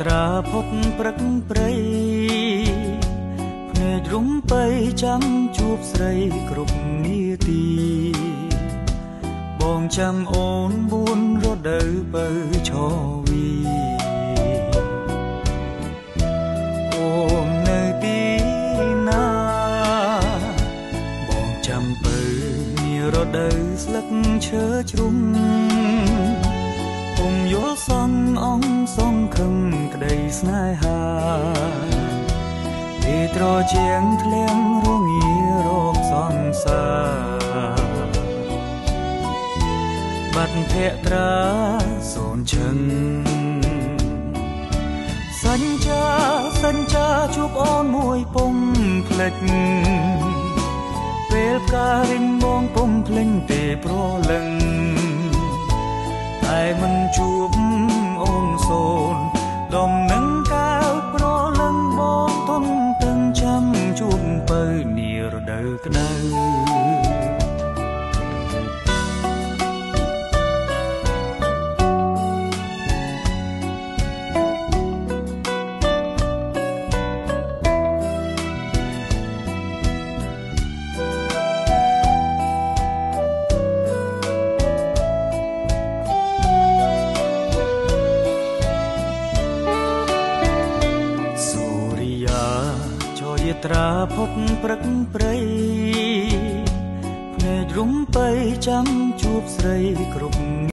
ត្រាផុតព្រឹកព្រៃភ្នែករុំបីចាំជួបស្រីគ្រប់នាទីបងចាំអូនបួនរដូវបើឈវីអូននៅទីណាបងចាំបើនារដូវស្លឹកឈើជ្រុំពុំយល់សន់អងសងខឹងក្តី ស្នេហាទីត្រជាងធ្លៀងរងារោគសង្សារបាត់ភក្ត្រាសូនឈឹងសញ្ចាសញ្ចាជួបអូនមួយពុំភ្លេចពេលផ្ការិញមងពុំភ្លេញទេប្រលឹងតែមិនជួ ក្តៅសូរិយាចយត្រាផុតព្រឹកព្រៃភ្នែក រុំបីចាំជួបស្រីគ្រប់